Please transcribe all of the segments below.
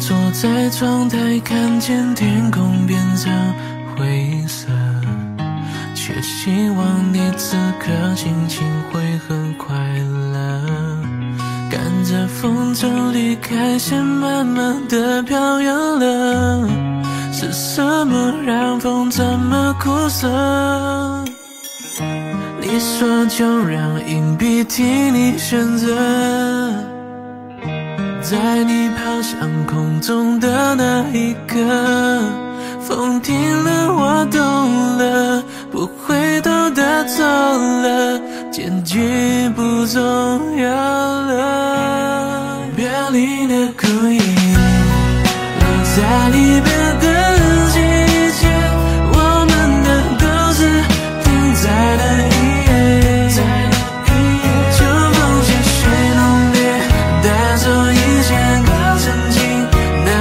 坐在窗台，看见天空变成灰色，却希望你此刻心情会很快乐。看着风筝离开线，慢慢的飘远了，是什么让风这么苦涩？你说就让硬币替你选择。在你跑向空中的那一刻，风停了，我懂了，不回头的走了，结局不重要了。别离的孤影，留在离别。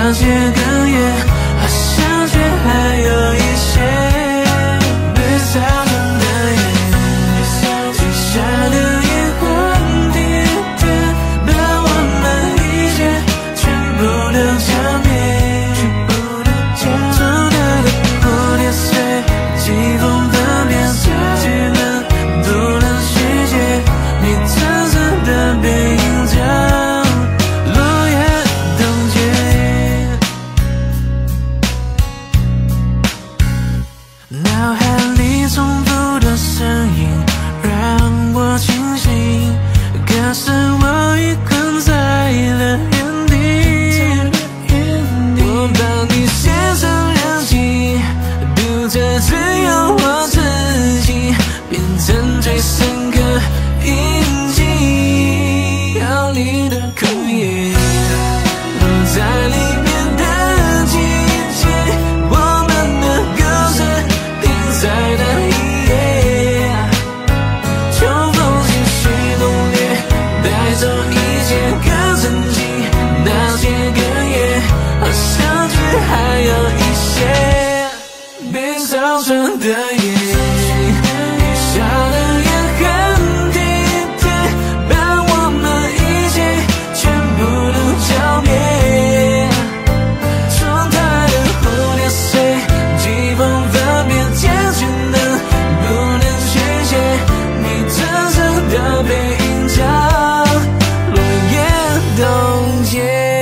那些。你的哭颜，落在里面的季节，我们的歌声停在那一夜。秋风继续浓烈，带走一切可曾经，那些哽咽，好像却还有一些被烧成的夜。yeah.